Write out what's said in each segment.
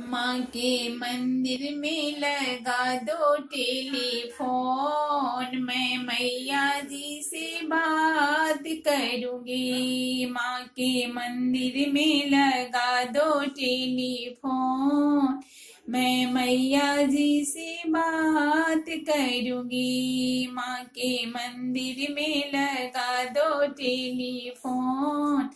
माँ के मंदिर में लगा दो टेलीफोन। मैं मैया जी से बात करूँगी। माँ के मंदिर में लगा दो टेलीफोन। मैं मैया जी से बात करूँगी। माँ के मंदिर में लगा दो टेलीफोन।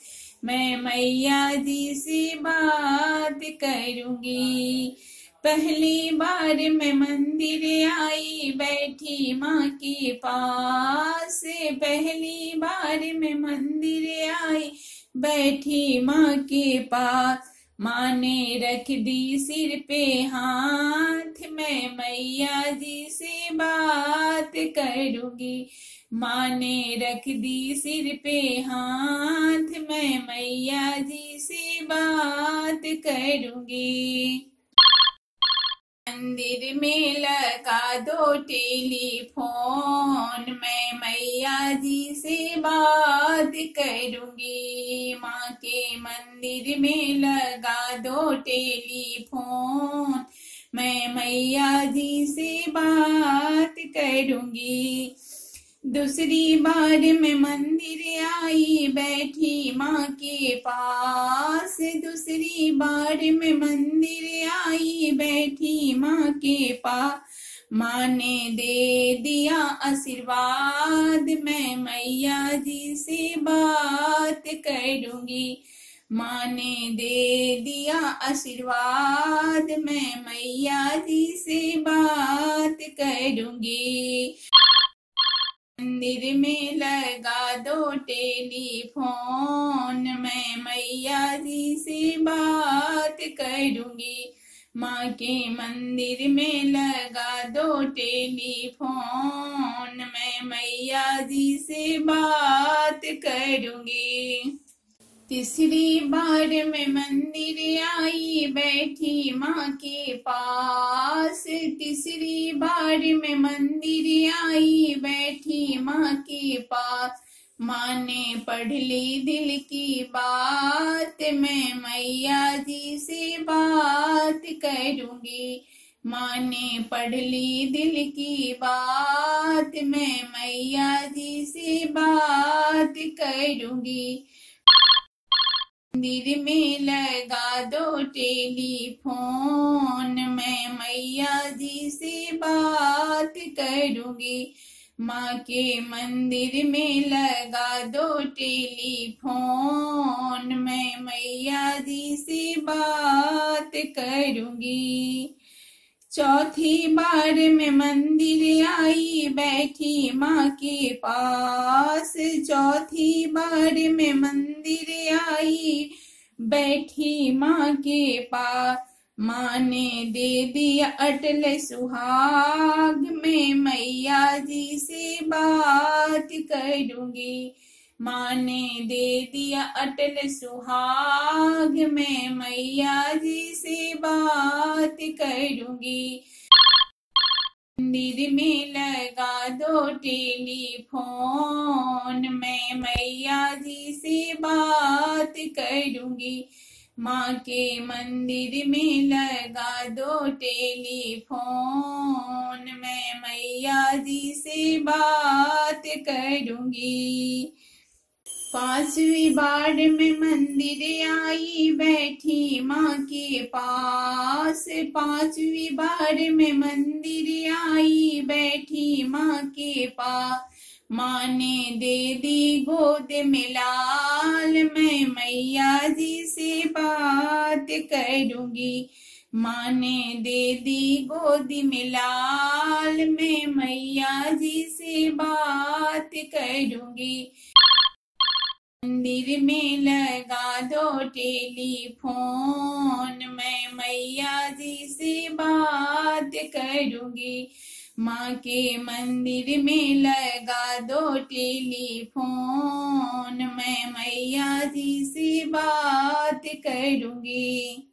मैं मैया जी से बात करूँगी। पहली बार मैं मंदिर आई बैठी माँ के पास। पहली बार मैं मंदिर आई बैठी माँ के पास। माँ ने रख दी सिर पे हाथ, मैं मैया जी से बात करूँगी। माँ ने रख दी सिर पे हाथ, मैं मैया जी से बात करूँगी। मंदिर में लगा दो टेलीफोन, मैं मैया जी से बात करूँगी माँ के मंदिर में लगा दो टेलीफोन। मैं मैया जी से बात करूँगी। दूसरी बार मैं मंदिर आई, बैठी माँ के पास। दूसरी बार मैं मंदिर आई, बैठी माँ के पास माँ ने दे दिया आशीर्वाद, मैं मैया जी से बात करूँगी। माँ ने दे दिया आशीर्वाद, मैं मैया जी से बात करूँगी। मंदिर में लगा दो टेलीफोन, मैं मैया जी से बात करूँगी। माँ के मंदिर में लगा दो टेलीफोन। मैं मैया जी से बात करूँगी। तीसरी बार मैं मंदिर आई, बैठी माँ के पास। तीसरी बार मैं मंदिर आई, बैठी माँ के पास। माँ ने पढ़ ली दिल की बात, मैं मैया जी से बात करूँगी। माँ ने पढ़ ली दिल की बात, मैं मैया जी से बात करूँगी। मंदिर में लगा दो टेलीफोन, मैं मैया जी से बात करूँगी। माँ के मंदिर में लगा दो टेलीफोन। मैं मैया जी से बात करूँगी। चौथी बार में मंदिर आई, बैठी माँ के पास। चौथी बार में मंदिर आई, बैठी माँ के पास। माँ ने दे दिया अटल सुहाग। में मैया जी से बात करूँगी। माँ ने दे दिया अटल सुहाग। में मैया जी से बात करूँगी। मंदिर में लगा दो टेलीफोन। मैं मैया जी से बात करूँगी। माँ के मंदिर में लगा दो टेलीफोन। मैं मैया जी से बात करूँगी। पांचवी बार में मंदिर आई, बैठी माँ के पास। पांचवी बार में मंदिर आई, बैठी माँ के पास। माँ ने दे दी गोद में लाल। मैं मैया जी से बात करूँगी। माँ ने दे दी गोद में लाल मैं मैया जी से बात करूँगी। मंदिर में लगा दो टेलीफोन। मैं मैया जी से बात करूँगी। माँ के मंदिर में लगा दो टेलीफोन। मैं मैया जी से बात करूँगी।